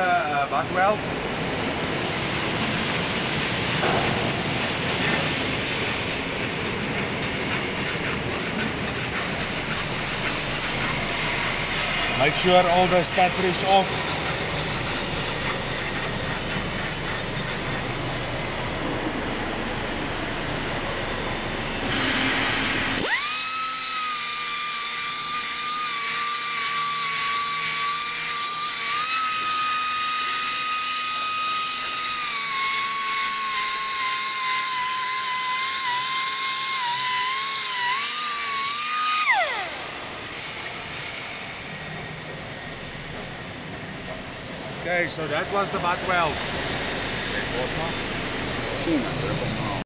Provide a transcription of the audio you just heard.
uh, butt. Make sure all the batteries off. Okay, so that was the butt weld.